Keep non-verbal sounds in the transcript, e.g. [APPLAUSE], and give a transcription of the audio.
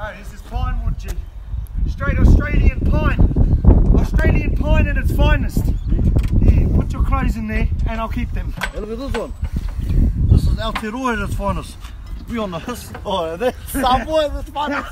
Oh, this is pine wood, Straight Australian pine. Australian pine at its finest. Here, put your clothes in there and I'll keep them. Hey, look at this one. This is Aotearoa at its finest. We on the hiss. [LAUGHS] oh, that's subway at its finest.